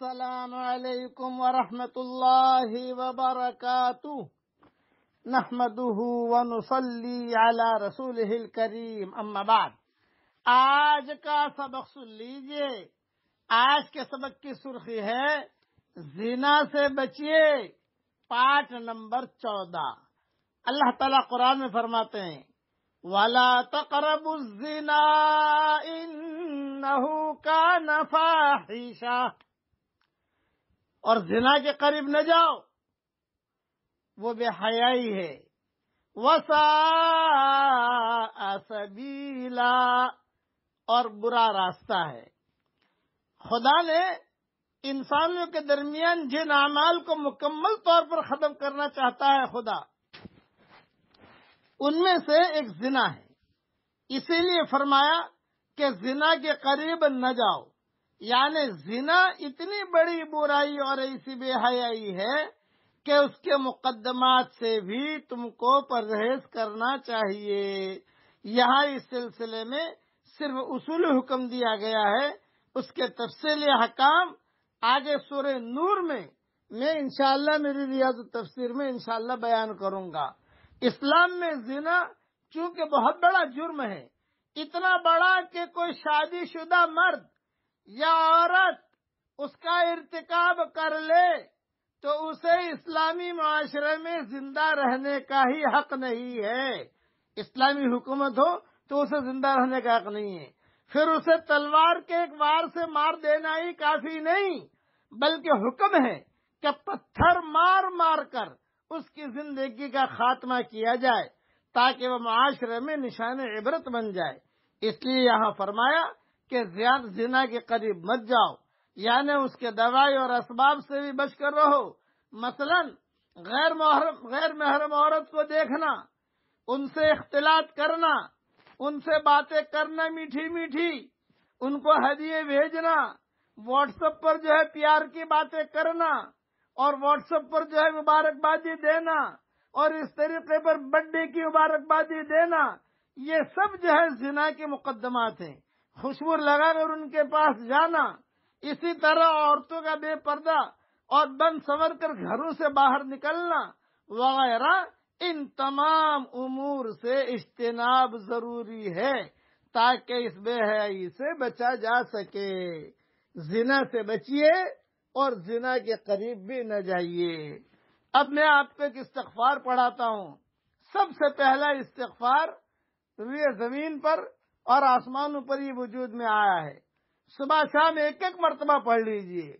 السلام عليكم ورحمة الله وبركاته نحمده ونصلي على رسوله الكريم اما بعد۔ آج کا سبق سن لیجیے۔ آج کے سبق کی سرخی ہے، زنا سے بچیے پارٹ نمبر چودہ۔ اللہ تعالیٰ قرآن میں فرماتے ہیں، ولا تقرب الزنا انه كان فاحشا اور زنا کے قریب نہ جاؤ۔ وہ بے حیائی ہے۔ وسا سبیلا۔ اور برا راستہ ہے۔ خدا نے انسانوں کے درمیان جن اعمال کو مکمل طور پر ختم کرنا چاہتا ہے، خدا، ان میں سے ایک زنا ہے۔ اسی لیے فرمایا کہ زنا کے قریب نہ جاؤ۔ یعنی زنا اتنی بڑی برائی اور ایسی بے حیائی ہے کہ اس کے مقدمات سے بھی تم کو پرہیز کرنا چاہیے۔ یہاں اس سلسلے میں صرف اصول حکم دیا گیا ہے۔ اس کے تفصیلی حکام آگے سورہ نور میں میں انشاءاللہ میری ریاض تفسیر میں انشاءاللہ بیان کروں گا۔ اسلام میں زنا چونکہ بہت بڑا جرم ہے، اتنا بڑا کہ کوئی شادی شدہ مرد یا عورت اس کا ارتکاب کر لے تو اسے اسلامی معاشرے میں زندہ رہنے کا ہی حق نہیں ہے۔ اسلامی حکومت ہو تو اسے زندہ رہنے کا حق نہیں ہے۔ پھر اسے تلوار کے ایک وار سے مار دینا ہی کافی نہیں، بلکہ حکم ہے کہ پتھر مار مار کر اس کی زندگی کا خاتمہ کیا جائے تاکہ وہ معاشرے میں نشان عبرت بن جائے۔ اس لیے یہاں فرمایا کہ زیاد زنا کے قریب مت جاؤ۔ یعنی اس کے دوائی اور اسباب سے بھی بچ کر رہو۔ مثلا غیر محرم غیر محرم عورت کو دیکھنا، ان سے اختلاط کرنا، ان سے باتیں کرنا میٹھی میٹھی، ان کو ہدیے بھیجنا، واٹس ایپ پر جو ہے پیار کی باتیں کرنا، اور واٹس ایپ پر جو ہے مبارکبادی دینا، اور اس طریقے پر برتھ ڈے کی مبارکبادی دینا، یہ سب جو ہے زنا کے مقدمات ہیں۔ خوشبو لگا کر ان کے پاس جانا۔ اسی طرح عورتوں کا بے پردہ اور بند سور کر گھروں سے باہر نکلنا۔ وغیرہ۔ ان تمام امور سے اجتناب ضروری ہے تاکہ اس بے حیائی سے بچا جا سکے۔ زنا سے بچیے اور زنا کے قریب بھی نہ جائیے۔ اب میں آپ کو ایک استغفار پڑھاتا ہوں۔ سب سے پہلا استغفار روئے زمین پر اور آسمانوں پر یہ وجود میں آیا ہے۔ صبح شام ایک ایک مرتبہ پڑھ لیجیے۔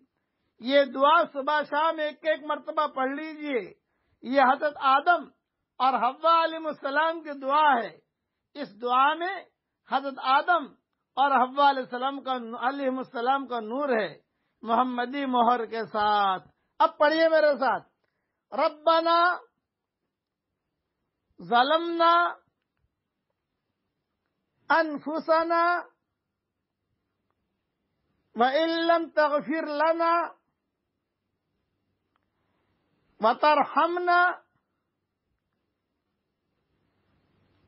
یہ دعا صبح شام ایک ایک مرتبہ پڑھ لیجیے۔ یہ حضرت آدم اور حوا علیہ السلام کی دعا ہے۔ اس دعا میں حضرت آدم اور حوا علیہ السلام کا علیہ السلام کا نور ہے۔ محمدی مہر کے ساتھ۔ اب پڑھیے میرے ساتھ۔ ربنا ظلمنا انفسنا وإن لم تغفر لنا وترحمنا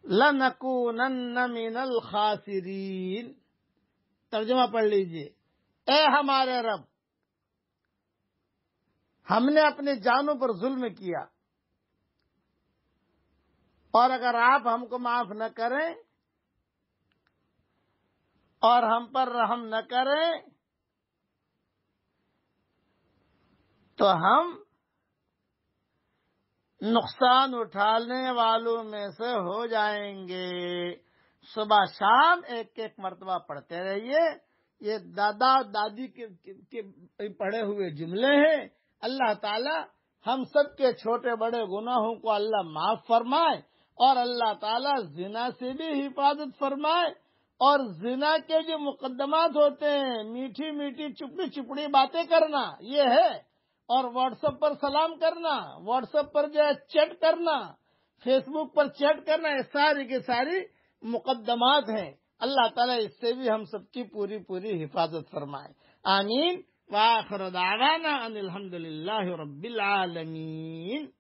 لنکونن من الخاسرین ترجمہ پڑھ لیجیے۔ اے ہمارے رب، ہم نے اپنے جانوں پر ظلم کیا۔ اور اگر آپ ہم کو معاف نہ کریں اور ہم پر رحم نہ کریں تو ہم نقصان اٹھانے والوں میں سے ہو جائیں گے۔ صبح شام ایک ایک مرتبہ پڑھتے رہیے۔ یہ دادا دادی کے پڑھے ہوئے جملے ہیں۔ اللہ تعالی ہم سب کے چھوٹے بڑے گناہوں کو اللہ معاف فرمائے اور اللہ تعالی زنا سے بھی حفاظت فرمائے۔ اور زنا کے جو مقدمات ہوتے ہیں، میٹھی میٹھی چپڑی چپڑی باتیں کرنا، یہ ہے۔ اور واٹس ایپ پر سلام کرنا واٹس ایپ پر جو ہے چیٹ کرنا فیس بک پر چیٹ کرنا، یہ ساری کی ساری مقدمات ہیں۔ اللہ تعالیٰ اس سے بھی ہم سب کی پوری پوری حفاظت فرمائے۔ آمین۔ واخر دعوانا ان الحمد للہ رب العالمین۔